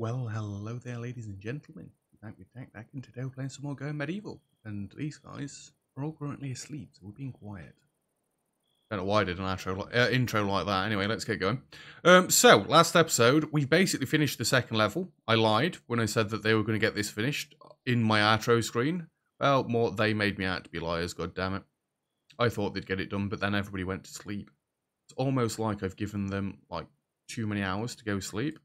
Well, hello there, ladies and gentlemen. Back with Dak Dak, and today we're playing some more Going Medieval. And these guys are all currently asleep, so we're being quiet. Don't know why I did an outro, li- uh, intro like that. Anyway, let's get going. Um, so, last episode, we basically finished the second level. I lied when I said that they were going to get this finished in my outro screen. Well, more they made me out to be liars, god damn it. I thought they'd get it done, but then everybody went to sleep. It's almost like I've given them, like, too many hours to go sleep.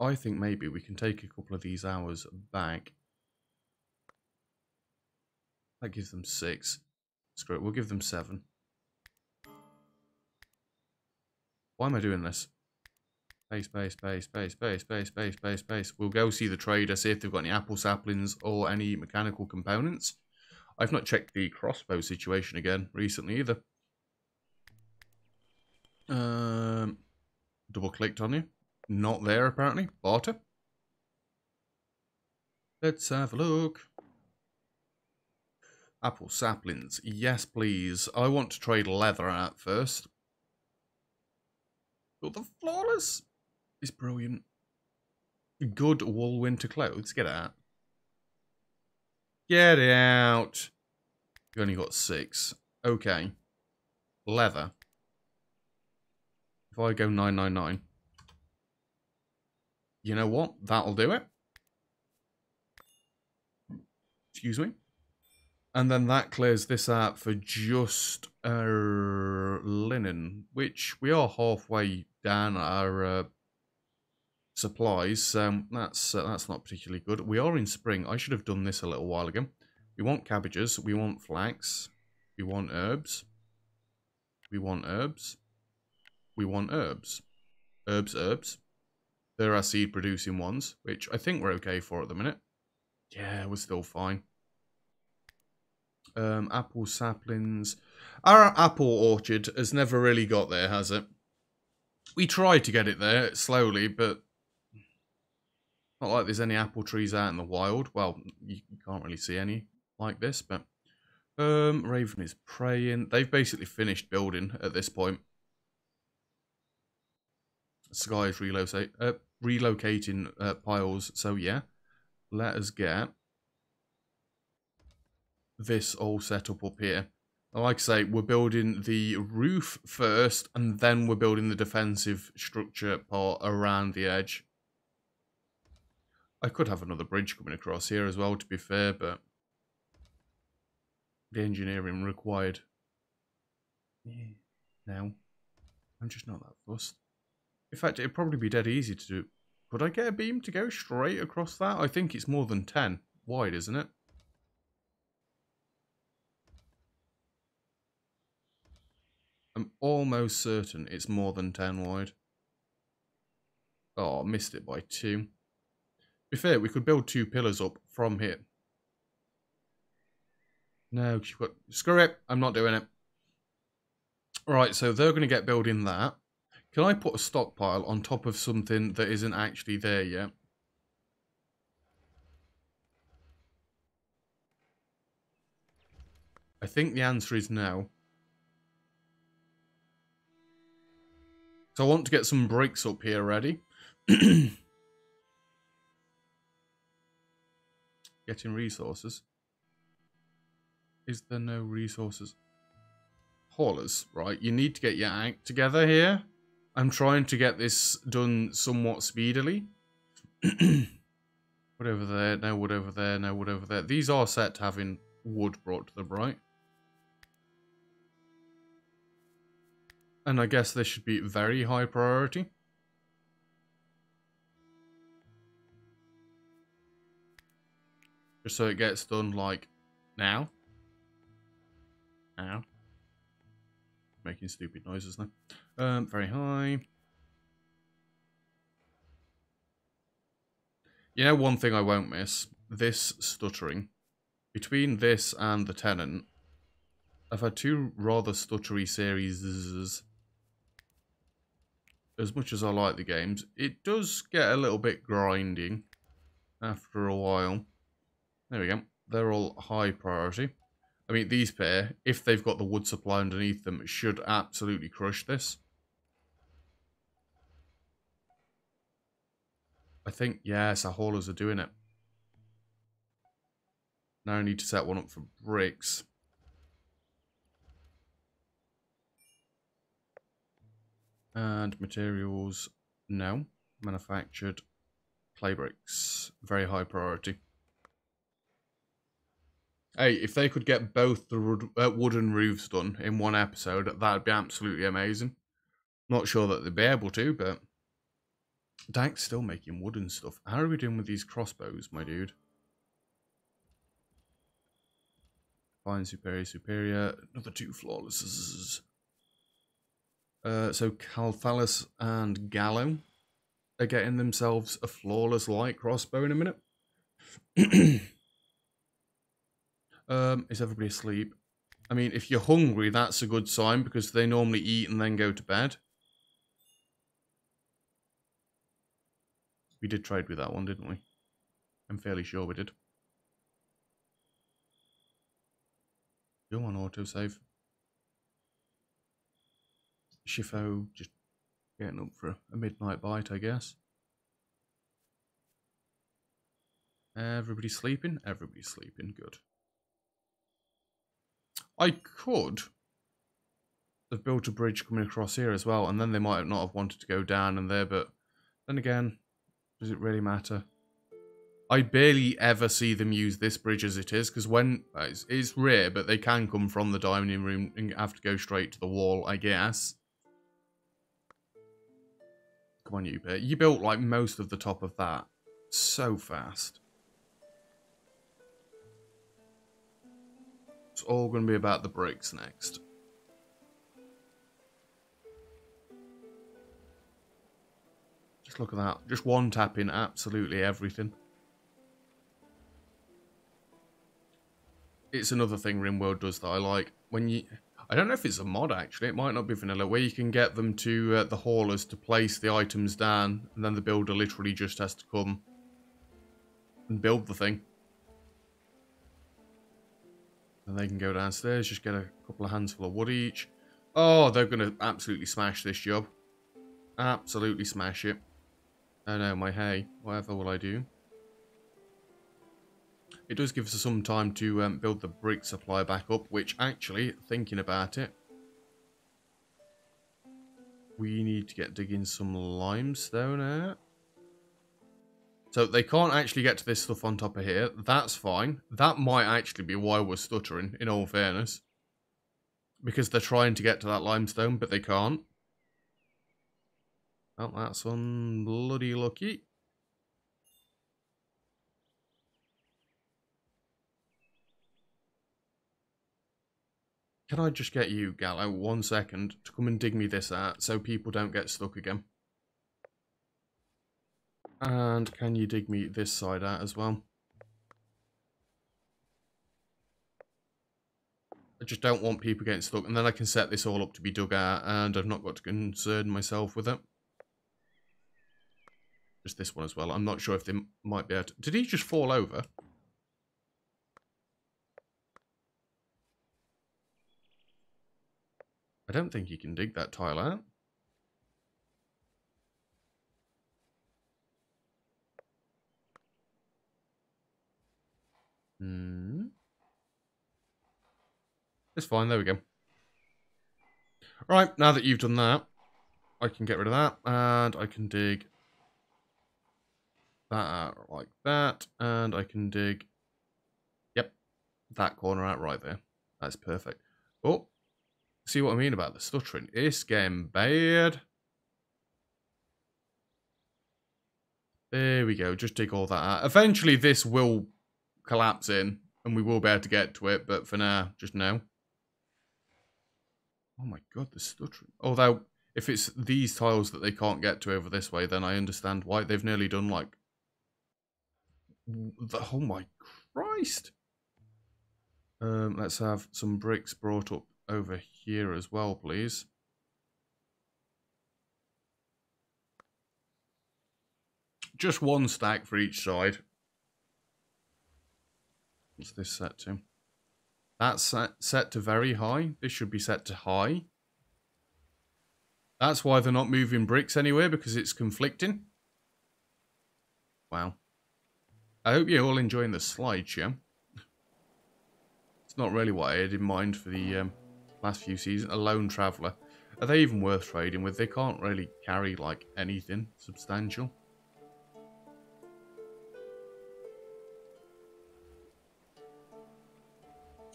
I think maybe we can take a couple of these hours back. That gives them six. Screw it, we'll give them seven. Why am I doing this? Space, space, space, space, space, space, space, space, space. We'll go see the trader, see if they've got any apple saplings or any mechanical components. I've not checked the crossbow situation again recently either. Um, double clicked on you. Not there apparently. Barter. Let's have a look. Apple saplings. Yes, please. I want to trade leather at first. But the flawless is brilliant. Good wool winter clothes. Get out. Get out. You only got six. Okay. Leather. If I go 999. You know what? That'll do it. Excuse me. And then that clears this out for just uh, linen, which we are halfway down our uh, supplies. So that's uh, that's not particularly good. We are in spring. I should have done this a little while ago. We want cabbages. We want flax. We want herbs. We want herbs. We want herbs. Herbs, herbs. There are seed producing ones, which I think we're okay for at the minute. Yeah, we're still fine. Um, apple saplings. Our apple orchard has never really got there, has it? We tried to get it there slowly, but not like there's any apple trees out in the wild. Well, you can't really see any like this, but um, Raven is praying. They've basically finished building at this point. Sky is uh, relocating uh, piles, so yeah. Let us get this all set up up here. Like I say, we're building the roof first, and then we're building the defensive structure part around the edge. I could have another bridge coming across here as well, to be fair, but the engineering required. Yeah, no, I'm just not that fussed. In fact, it'd probably be dead easy to do. Could I get a beam to go straight across that? I think it's more than 10 wide, isn't it? I'm almost certain it's more than 10 wide. Oh, I missed it by two. Be fair, we could build two pillars up from here. No, got... screw it. I'm not doing it. Right, so they're going to get building that. Can I put a stockpile on top of something that isn't actually there yet? I think the answer is no. So I want to get some bricks up here ready. Getting resources. Is there no resources? Haulers, right? You need to get your act together here. I'm trying to get this done somewhat speedily. wood over there, no wood over there, no wood over there. These are set to having wood brought to them, right? And I guess this should be very high priority. Just so it gets done, like, now. Now. Making stupid noises now. Um, very high. You know one thing I won't miss? This stuttering. Between this and the Tenant, I've had two rather stuttery series as much as I like the games, it does get a little bit grinding after a while. There we go. They're all high priority. I mean, these pair, if they've got the wood supply underneath them, should absolutely crush this. I think, yes, our haulers are doing it. Now I need to set one up for bricks. And materials, no. Manufactured clay bricks, very high priority. Hey, if they could get both the uh, wooden roofs done in one episode, that'd be absolutely amazing. Not sure that they'd be able to, but Dank's still making wooden stuff. How are we doing with these crossbows, my dude? Fine, superior, superior. Another two flawlesses. Uh, so Calthalis and Gallo are getting themselves a flawless light crossbow in a minute. Um, is everybody asleep? I mean, if you're hungry, that's a good sign because they normally eat and then go to bed. We did trade with that one, didn't we? I'm fairly sure we did. Go on, autosave. Shifo just getting up for a midnight bite, I guess. Everybody sleeping? Everybody's sleeping. Good. I could have built a bridge coming across here as well, and then they might not have wanted to go down in there, but then again, does it really matter? I barely ever see them use this bridge as it is, because when uh, it's, it's, rare, but they can come from the dining room and have to go straight to the wall, I guess. Come on, you bit. You built like most of the top of that so fast. It's all going to be about the bricks next. Look at that. Just one tap in absolutely everything. It's another thing RimWorld does that I like. When you... I don't know if it's a mod, actually. It might not be vanilla. Where you can get them to, uh, the haulers, to place the items down. And then the builder literally just has to come and build the thing. And they can go downstairs, just get a couple of hands full of wood each. Oh, they're going to absolutely smash this job. Absolutely smash it. Oh no, my hay. Whatever will I do? It does give us some time to um, build the brick supply back up, which actually, thinking about it, we need to get digging some limestone out. So they can't actually get to this stuff on top of here. That's fine. That might actually be why we're stuttering, in all fairness. Because they're trying to get to that limestone, but they can't. Well, that's unbloody lucky. Can I just get you, Gallo, one second, to come and dig me this out so people don't get stuck again? And can you dig me this side out as well? I just don't want people getting stuck. And then I can set this all up to be dug out. And I've not got to concern myself with it. Just this one as well. I'm not sure if they might be able to... Did he just fall over? I don't think he can dig that tile out. Hmm. It's fine, there we go. Right, now that you've done that, I can get rid of that, and I can dig that out like that, and I can dig, yep, that corner out right there. That's perfect. Oh, see what I mean about the stuttering? It's getting bad. There we go, just dig all that out. Eventually this will collapse in, and we will be able to get to it, but for now, just now. Oh my god, the stuttering. Although, if it's these tiles that they can't get to over this way, then I understand why. They've nearly done, like... The, oh my Christ! Um, let's have some bricks brought up over here as well, please. Just one stack for each side. What's this set to? That's set, set to very high. This should be set to high. That's why they're not moving bricks anywhere, because it's conflicting. Wow. I hope you're all enjoying the slideshow. It's not really what I had in mind for the um, last few seasons. A lone traveller. Are they even worth trading with? They can't really carry, like, anything substantial.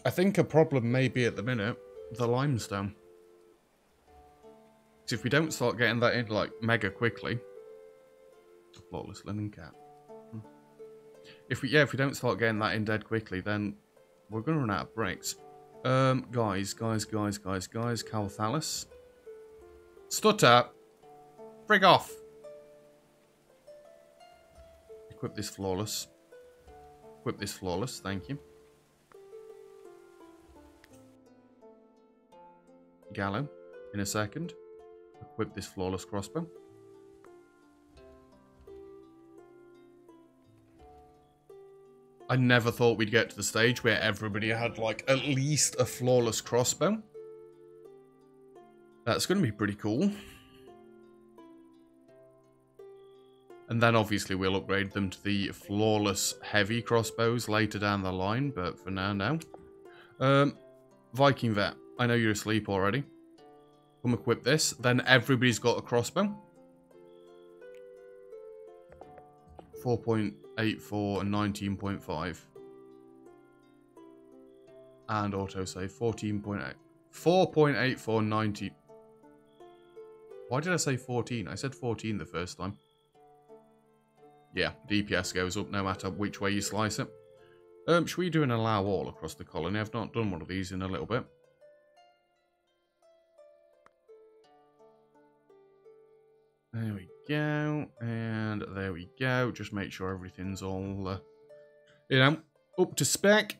I think a problem may be at the minute the limestone. Because if we don't start getting that in, like, mega quickly... Flawless lemon cap. If we, yeah, if we don't start getting that in dead quickly, then we're going to run out of bricks. Um, guys, guys, guys, guys, guys, Calthalis. Stutter! Frig off! Equip this flawless. Equip this flawless, thank you. Gallo in a second. Equip this flawless crossbow. I never thought we'd get to the stage where everybody had like at least a flawless crossbow. That's going to be pretty cool. And then obviously we'll upgrade them to the flawless heavy crossbows later down the line, but for now, now. Um, Viking Vet. I know you're asleep already. Come equip this. Then everybody's got a crossbow. 4.84 and 19.5. And autosave 14.8. 4.84 90. Why did I say 14? I said 14 the first time. Yeah, DPS goes up no matter which way you slice it. Um, should we do an allow all across the colony? I've not done one of these in a little bit. There we go. And there we go. Just make sure everything's all, uh, you know, up to spec.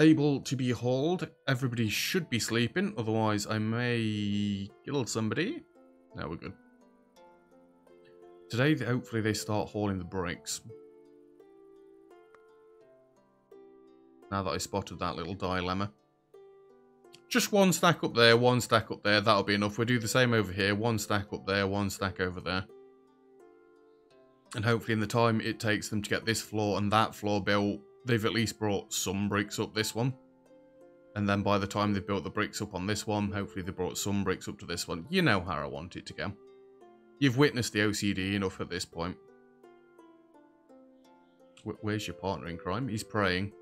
Able to be hauled. Everybody should be sleeping. Otherwise, I may kill somebody. Now we're good. Today, hopefully, they start hauling the bricks. Now that I spotted that little dilemma. Just one stack up there, one stack up there. That'll be enough. We'll do the same over here. One stack up there, one stack over there. And hopefully in the time it takes them to get this floor and that floor built, they've at least brought some bricks up this one. And then by the time they've built the bricks up on this one, hopefully they brought some bricks up to this one. You know how I want it to go. You've witnessed the OCD enough at this point. Where's your partner in crime? He's praying.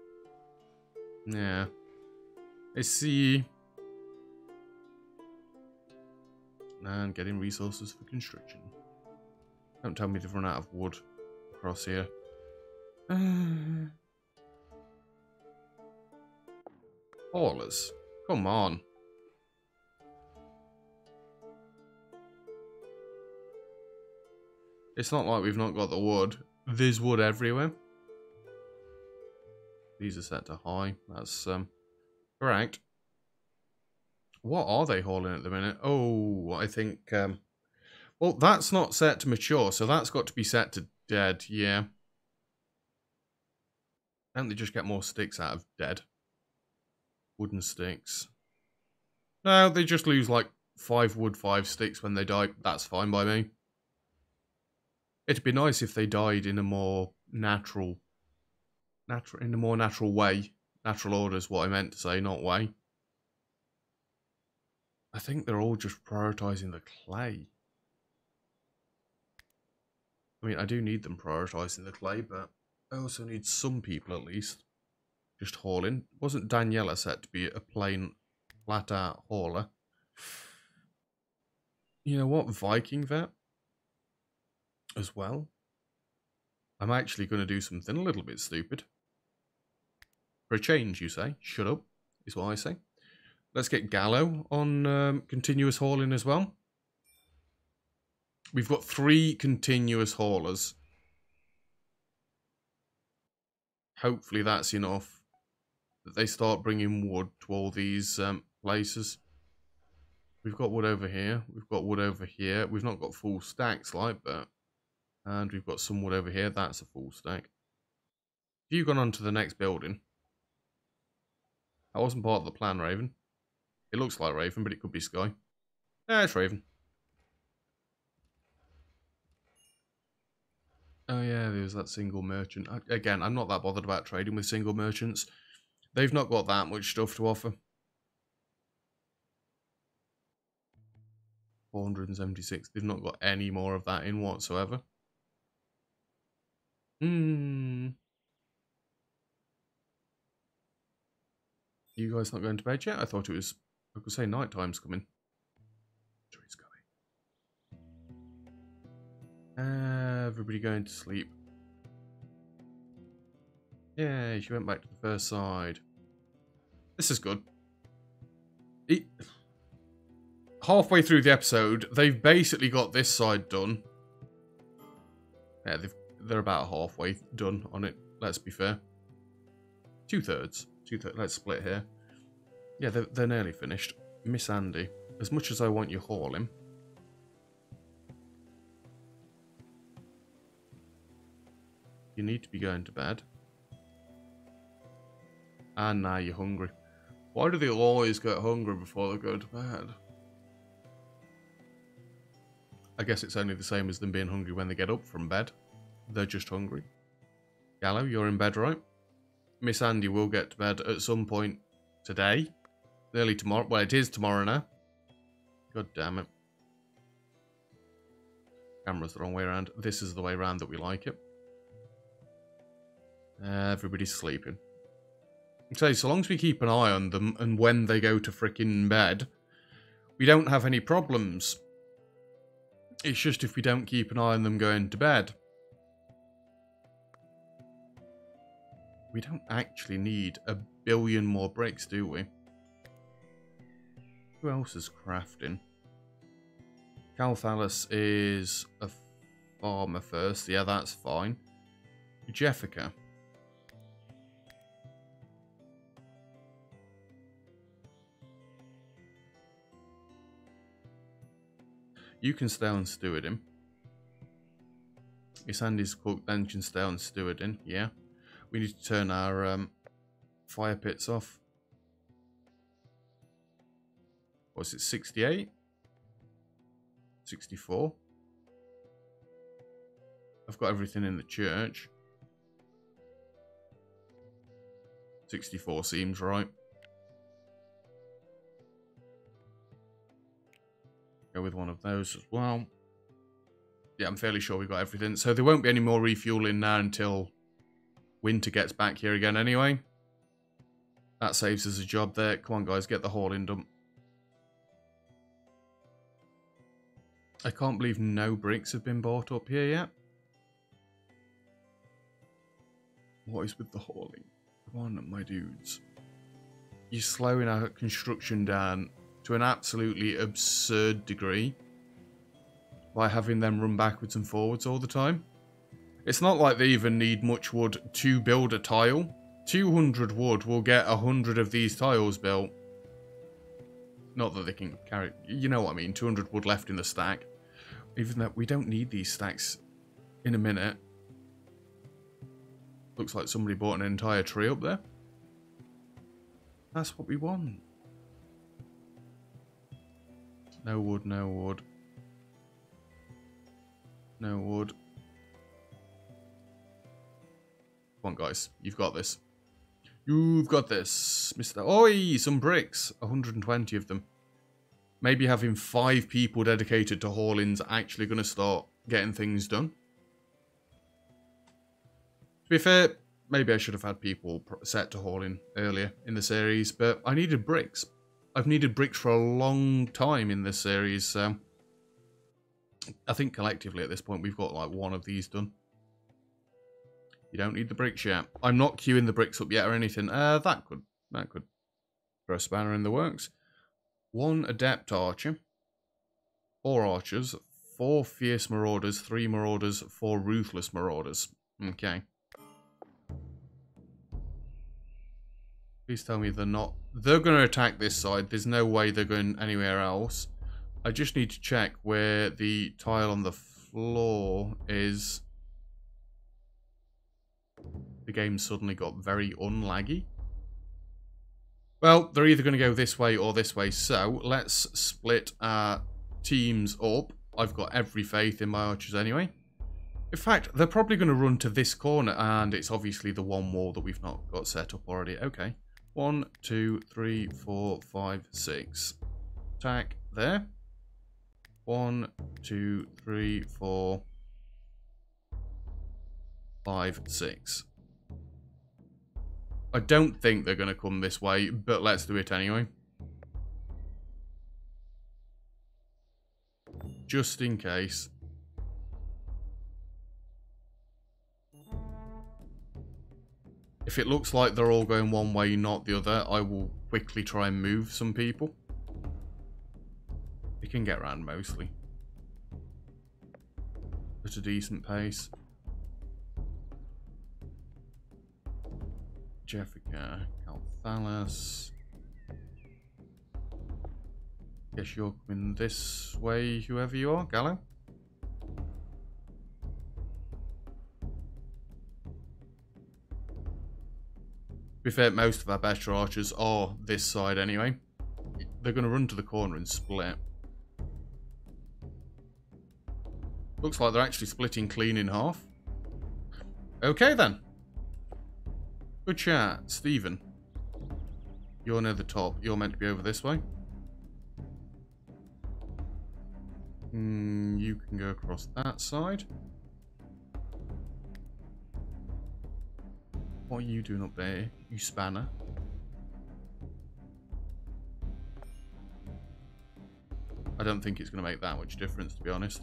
Yeah. I see. And getting resources for construction. Don't tell me they've run out of wood across here. Haulers. Come on. It's not like we've not got the wood. There's wood everywhere. These are set to high. That's um, correct. What are they hauling at the minute? Oh, I think... Um, well, that's not set to mature, so that's got to be set to dead, yeah. Don't they just get more sticks out of dead? Wooden sticks. No, they just lose like five wood, five sticks when they die. That's fine by me. It'd be nice if they died in a more natural, natural, in a more natural way. Natural order is what I meant to say, not way. I think they're all just prioritizing the clay. I mean, I do need them prioritizing the clay, but I also need some people at least just hauling. Wasn't Daniela set to be a plain flat out hauler? You know what? Viking vet as well. I'm actually going to do something a little bit stupid. For a change, you say? Shut up, is what I say. Let's get Gallo on um, continuous hauling as well. We've got three continuous haulers. Hopefully that's enough that they start bringing wood to all these um, places. We've got wood over here. We've got wood over here. We've not got full stacks like that. And we've got some wood over here. That's a full stack. Have you gone on to the next building? That wasn't part of the plan, Raven. It looks like Raven, but it could be Sky. Yeah, it's Raven. Oh yeah, there's that single merchant. I, again, I'm not that bothered about trading with single merchants. They've not got that much stuff to offer. 476. They've not got any more of that in whatsoever. Hmm. You guys not going to bed yet? I thought it was, I could say night time's coming. It's coming. everybody going to sleep. Yeah, she went back to the first side. This is good. It, halfway through the episode, they've basically got this side done. Yeah, they're about halfway done on it, let's be fair. Two thirds. Two thirds. Let's split here. Yeah, they're, they're nearly finished. Miss Andy, as much as I want you hauling, you need to be going to bed. Ah, and now you're hungry. Why do they always get hungry before they go to bed? I guess it's only the same as them being hungry when they get up from bed. They're just hungry. Gallo, you're in bed, right? Miss Andy will get to bed at some point today. Early tomorrow. Well, it is tomorrow now. God damn it. Camera's the wrong way around. This is the way around that we like it. Everybody's sleeping. So, so long as we keep an eye on them and when they go to freaking bed, we don't have any problems. It's just if we don't keep an eye on them going to bed. We don't actually need a billion more bricks, do we? Who else is crafting? Calthalis is a farmer first. Yeah, that's fine. Jeffica. You can stay on stewarding. If Sandy's cook, then can stay on stewarding. Yeah. We need to turn our um, fire pits off. Was it 68? 64? I've got everything in the church. 64 seems right. Go with one of those as well. Yeah, I'm fairly sure we've got everything. So there won't be any more refueling now until winter gets back here again anyway. That saves us a job there. Come on, guys, get the hauling done. I can't believe no bricks have been bought up here yet. What is with the hauling? Come on, my dudes. You're slowing our construction down to an absolutely absurd degree by having them run backwards and forwards all the time. It's not like they even need much wood to build a tile. 200 wood will get 100 of these tiles built. Not that they can carry... You know what I mean. 200 wood left in the stack. Even though we don't need these stacks in a minute. Looks like somebody bought an entire tree up there. That's what we want. No wood, no wood. No wood. Come on, guys. You've got this. You've got this, Mr. Oi, some bricks. 120 of them. Maybe having five people dedicated to hauling's actually going to start getting things done. To be fair, maybe I should have had people set to hauling earlier in the series, but I needed bricks. I've needed bricks for a long time in this series, so... I think collectively at this point we've got like one of these done. You don't need the bricks yet. I'm not queuing the bricks up yet or anything. Uh, that could, that could throw a spanner in the works. One adept archer, four archers, four fierce marauders, three marauders, four ruthless marauders. Okay. Please tell me they're not... They're going to attack this side. There's no way they're going anywhere else. I just need to check where the tile on the floor is. The game suddenly got very unlaggy. Well, they're either going to go this way or this way, so let's split our teams up. I've got every faith in my archers anyway. In fact, they're probably going to run to this corner, and it's obviously the one wall that we've not got set up already. Okay. One, two, three, four, five, six. Attack there. One, two, three, four, five, six. I don't think they're going to come this way, but let's do it anyway. Just in case. If it looks like they're all going one way, not the other, I will quickly try and move some people. They can get around mostly. At a decent pace. Jeffica, Calthalis. Guess you're coming this way, whoever you are, Gallo. To be fair, most of our better archers are this side anyway. They're going to run to the corner and split. Looks like they're actually splitting clean in half. Okay then. Good chat, Stephen. You're near the top. You're meant to be over this way. Mm, you can go across that side. What are you doing up there, you spanner? I don't think it's going to make that much difference, to be honest.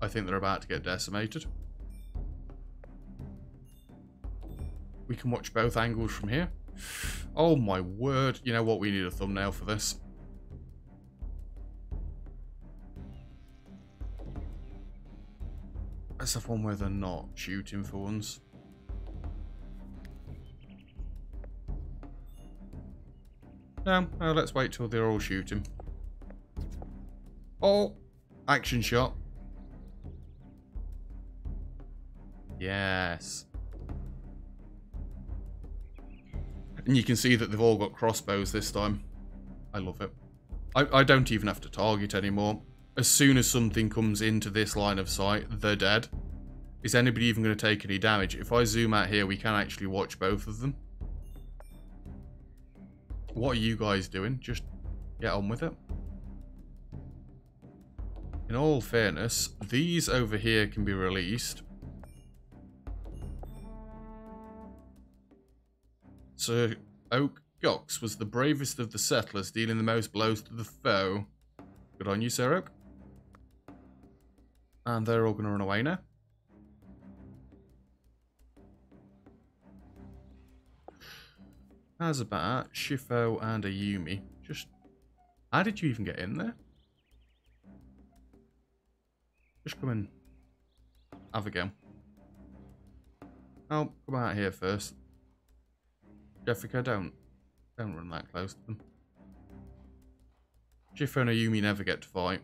I think they're about to get decimated. We can watch both angles from here. Oh my word. You know what? We need a thumbnail for this. Let's have one where they're not shooting for once. No, no, let's wait till they're all shooting. Oh, action shot. Yes. And you can see that they've all got crossbows this time. I love it. I, I don't even have to target anymore. As soon as something comes into this line of sight, they're dead. Is anybody even going to take any damage? If I zoom out here, we can actually watch both of them. What are you guys doing? Just get on with it. In all fairness, these over here can be released. Sir Oak Gox was the bravest of the settlers, dealing the most blows to the foe. Good on you, Sir Oak. And they're all going to run away now. About Shifo and Ayumi? Just, how did you even get in there? Just come in. Have a go. Oh, come out here first. Jessica, don't. Don't run that close to them. Shifo and Ayumi never get to fight.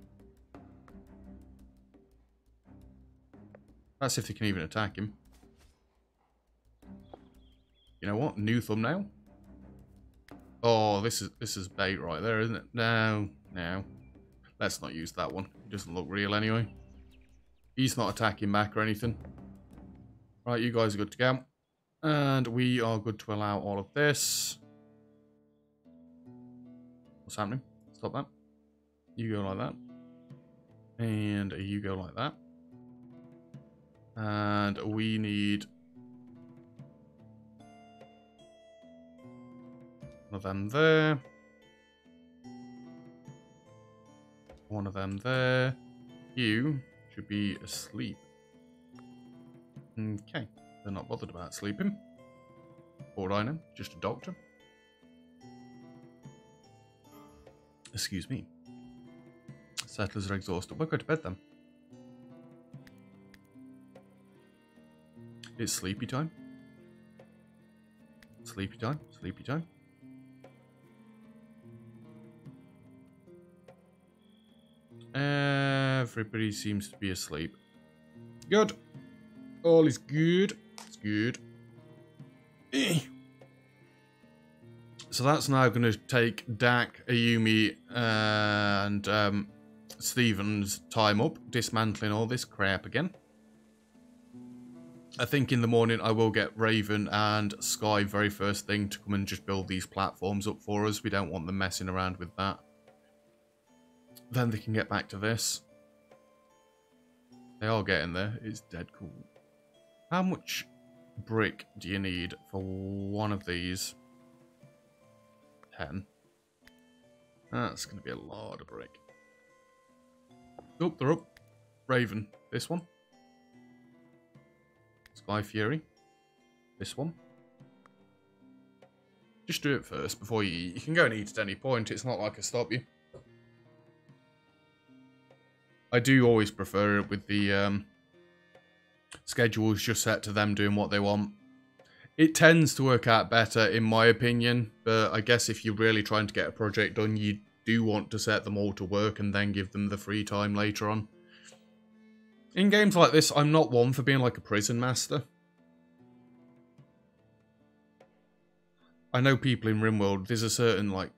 That's if they can even attack him. You know what? New thumbnail. Oh, this is this is bait right there, isn't it? No, no. Let's not use that one. It doesn't look real anyway. He's not attacking back or anything. Right, you guys are good to go. And we are good to allow all of this. What's happening? Stop that. You go like that. And you go like that. And we need one of them there. One of them there. You should be asleep. Okay. They're not bothered about sleeping. Or I just a doctor. Excuse me. Settlers are exhausted. We'll go to bed then. It's sleepy time. Sleepy time, sleepy time. Everybody seems to be asleep. Good. All is good. Good. So that's now going to take Dak, Ayumi, and um, Stephen's time up dismantling all this crap again. I think in the morning I will get Raven and Sky very first thing to come and just build these platforms up for us. We don't want them messing around with that. Then they can get back to this. They are getting there. It's dead cool. How much brick do you need for one of these? 10. That's going to be a lot of brick. Oh, they're up. Raven. This one. Sky Fury. This one. Just do it first before you. You can go and eat at any point. It's not like I stop you. I do always prefer it with the um, schedules just set to them doing what they want. It tends to work out better, in my opinion, but I guess if you're really trying to get a project done, you do want to set them all to work and then give them the free time later on. In games like this, I'm not one for being like a prison master. I know people in RimWorld, there's a certain like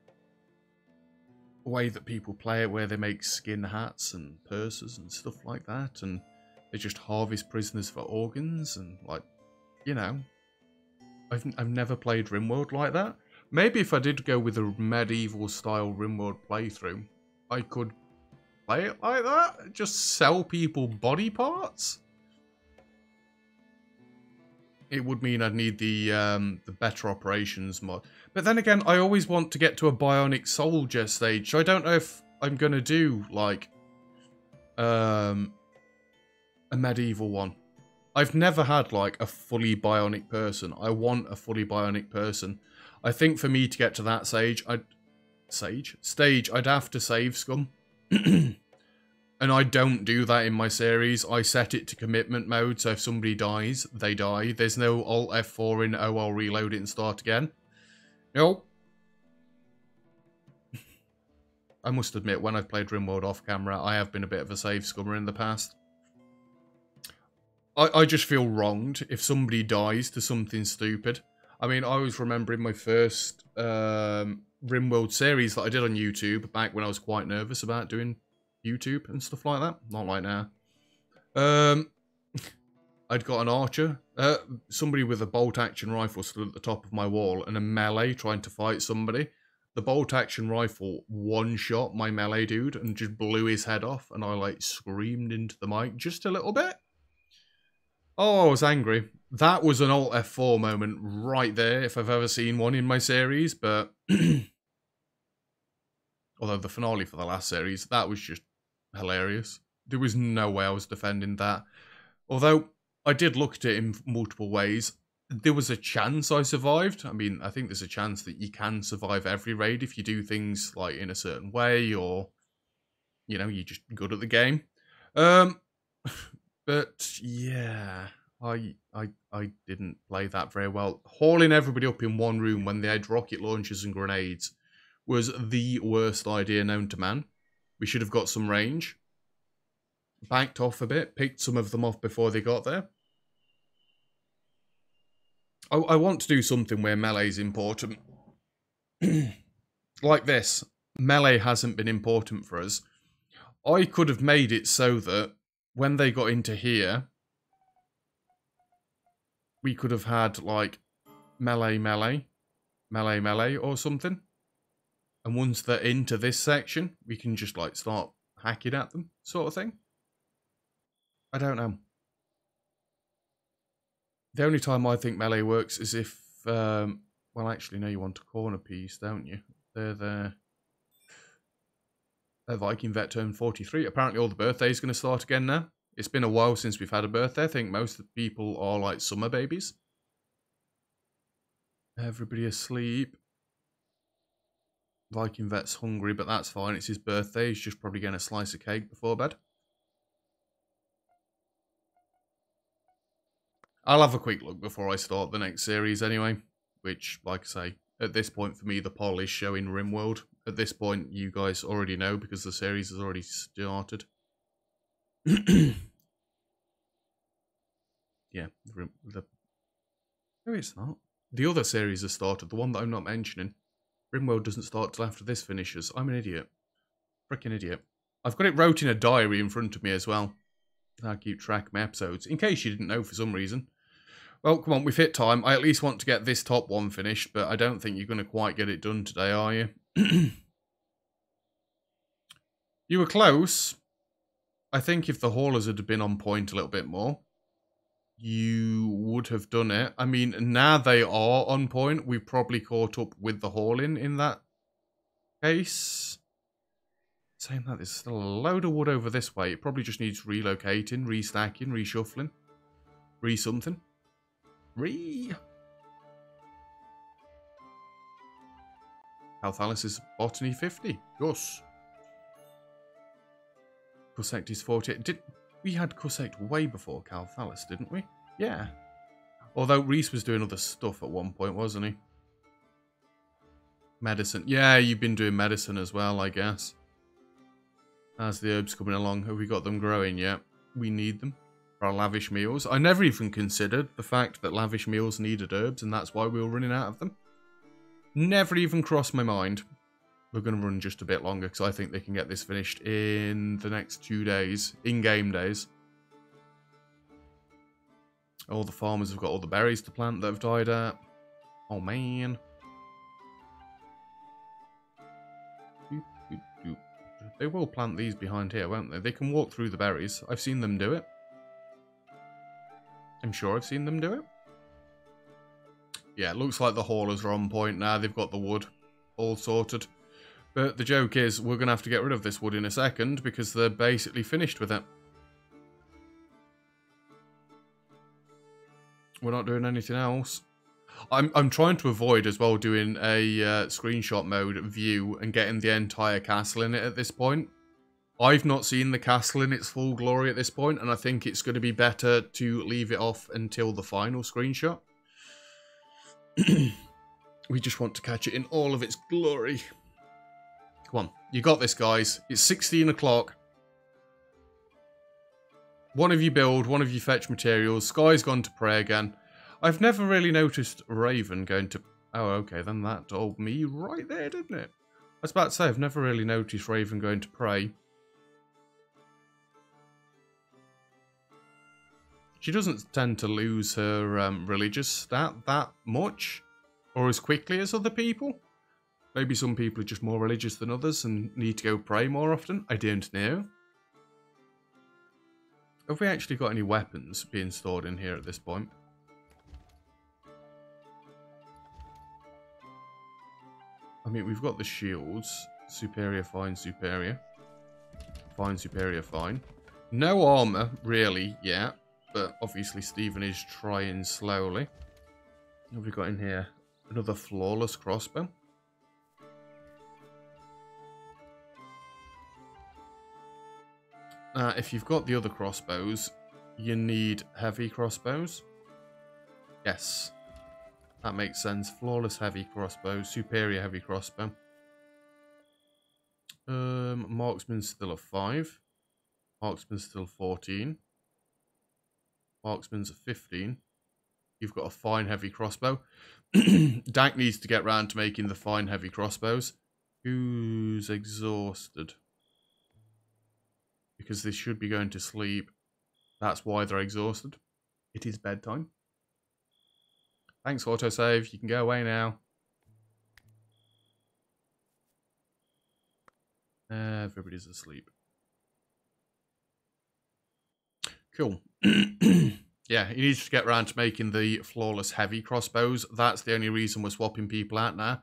way that people play it where they make skin hats and purses and stuff like that and they just harvest prisoners for organs and like you know I've, I've never played RimWorld like that. Maybe if I did go with a medieval style RimWorld playthrough, I could play it like that? Just sell people body parts? It would mean I'd need the um, the better operations mod. But then again, I always want to get to a bionic soldier stage, so I don't know if I'm gonna do like um, a medieval one. I've never had like a fully bionic person. I want a fully bionic person. I think for me to get to that stage, I'd sage stage, I'd have to save scum. and I don't do that in my series. I set it to commitment mode, so if somebody dies, they die. There's no Alt F4 in OL reload it and start again. Nope. I must admit, when I've played RimWorld off camera, I have been a bit of a save scummer in the past. I, I just feel wronged if somebody dies to something stupid. I mean, I was remembering my first um, RimWorld series that I did on YouTube back when I was quite nervous about doing YouTube and stuff like that. Not like now. Um, I'd got an archer, uh, somebody with a bolt action rifle stood at the top of my wall, and a melee trying to fight somebody. The bolt action rifle one shot my melee dude and just blew his head off, and I like screamed into the mic just a little bit. Oh, I was angry. That was an Alt F4 moment right there, if I've ever seen one in my series, but. Although the finale for the last series, that was just hilarious. There was no way I was defending that. Although I did look at it in multiple ways. There was a chance I survived. I mean, I think there's a chance that you can survive every raid if you do things like in a certain way or, you know, you're just good at the game. Um, but yeah, I I I didn't play that very well. Hauling everybody up in one room when they had rocket launchers and grenades was the worst idea known to man. We should have got some range. Backed off a bit, picked some of them off before they got there. I, I want to do something where melee is important. like this. Melee hasn't been important for us. I could have made it so that when they got into here, we could have had like melee melee, melee melee or something. And once they're into this section, we can just like start hacking at them, sort of thing. I don't know. The only time I think melee works is if, um, well, actually, no, you want a corner piece, don't you? They're there. A Viking vet turned 43. Apparently all the birthdays going to start again now. It's been a while since we've had a birthday. I think most people are like summer babies. Everybody asleep. Viking vet's hungry, but that's fine. It's his birthday. He's just probably getting a slice of cake before bed. I'll have a quick look before I start the next series anyway. Which, like I say, at this point for me, the poll is showing RimWorld. At this point, you guys already know because the series has already started. yeah, the, no, it's not. The other series has started. The one that I'm not mentioning. RimWorld doesn't start till after this finishes. I'm an idiot. Freaking idiot. I've got it wrote in a diary in front of me as well. I keep track of my episodes, in case you didn't know for some reason. Well, come on, we've hit time. I at least want to get this top one finished, but I don't think you're going to quite get it done today, are you? you were close. I think if the haulers had been on point a little bit more, you would have done it. I mean, now they are on point. We've probably caught up with the hauling in that case. Saying that, there's still a load of wood over this way. It probably just needs relocating, restacking, reshuffling, re-something. Re... Calthalis is Botany 50. Yes. Cussect is 48. Did we had Cussect way before Calthalis, didn't we? Yeah. Although Reese was doing other stuff at one point, wasn't he? Medicine. Yeah, you've been doing medicine as well, I guess. As the herbs coming along, have we got them growing yet? We need them for our lavish meals. I never even considered the fact that lavish meals needed herbs, and that's why we were running out of them. Never even crossed my mind. We're going to run just a bit longer, because I think they can get this finished in the next two days, in-game days. All the farmers have got all the berries to plant that have died out. Oh, man. They will plant these behind here, won't they? They can walk through the berries. I've seen them do it. I'm sure I've seen them do it. Yeah, it looks like the haulers are on point now. They've got the wood all sorted. But the joke is, we're going to have to get rid of this wood in a second because they're basically finished with it. We're not doing anything else. I'm I'm trying to avoid as well doing a uh, screenshot mode view and getting the entire castle in it at this point. I've not seen the castle in its full glory at this point, and I think it's going to be better to leave it off until the final screenshot. we just want to catch it in all of its glory. Come on, you got this, guys. It's 16 o'clock. One of you build, one of you fetch materials. Sky's gone to pray again. I've never really noticed Raven going to... Oh, okay, then that told me right there, didn't it? I was about to say, I've never really noticed Raven going to pray. She doesn't tend to lose her um, religious stat that much, or as quickly as other people. Maybe some people are just more religious than others and need to go pray more often. I don't know. Have we actually got any weapons being stored in here at this point? I mean, we've got the shields. Superior, fine, superior. Fine, superior, fine. No armor, really, yet. But obviously Stephen is trying slowly. What have we got in here? Another flawless crossbow. Uh, if you've got the other crossbows, you need heavy crossbows. Yes. That makes sense. Flawless heavy crossbow, superior heavy crossbow. Um, marksman's still a 5. Marksman's still 14. Marksman's a 15. You've got a fine heavy crossbow. Dank needs to get round to making the fine heavy crossbows. Who's exhausted? Because they should be going to sleep. That's why they're exhausted. It is bedtime. Thanks, autosave. You can go away now. Everybody's asleep. Cool. yeah, he needs to get around to making the flawless heavy crossbows. That's the only reason we're swapping people out now.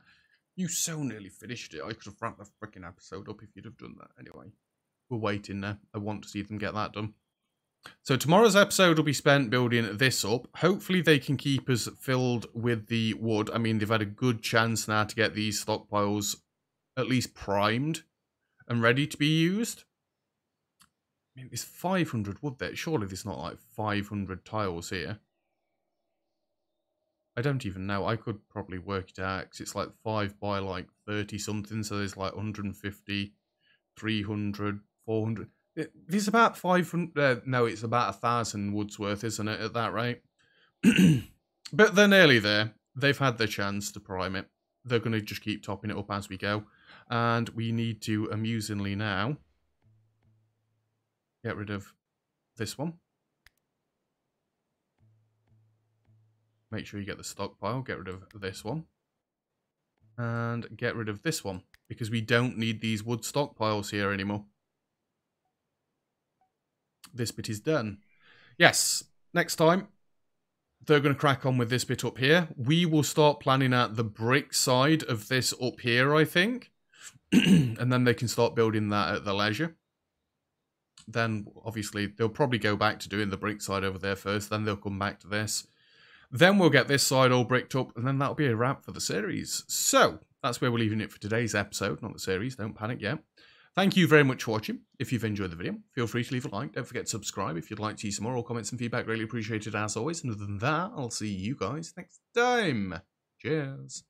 You so nearly finished it. I could have wrapped the freaking episode up if you'd have done that. Anyway, we're waiting there. I want to see them get that done. So tomorrow's episode will be spent building this up. Hopefully they can keep us filled with the wood. I mean, they've had a good chance now to get these stockpiles at least primed and ready to be used. I mean, there's 500 wood there. Surely there's not like 500 tiles here. I don't even know. I could probably work it out because it's like 5 by like 30 something. So there's like 150, 300, 400. It's about 500. Uh, no, it's about a thousand woods worth, isn't it, at that rate? but they're nearly there. They've had their chance to prime it. They're going to just keep topping it up as we go. And we need to, amusingly now, Get rid of this one. Make sure you get the stockpile. Get rid of this one. And get rid of this one. Because we don't need these wood stockpiles here anymore. This bit is done. Yes, next time, they're going to crack on with this bit up here. We will start planning out the brick side of this up here, I think. and then they can start building that at the leisure. Then, obviously, they'll probably go back to doing the brick side over there first. Then they'll come back to this. Then we'll get this side all bricked up, and then that'll be a wrap for the series. So, that's where we're leaving it for today's episode, not the series. Don't panic yet. Thank you very much for watching. If you've enjoyed the video, feel free to leave a like. Don't forget to subscribe if you'd like to see some more. or comments and feedback really appreciated as always. And other than that, I'll see you guys next time. Cheers.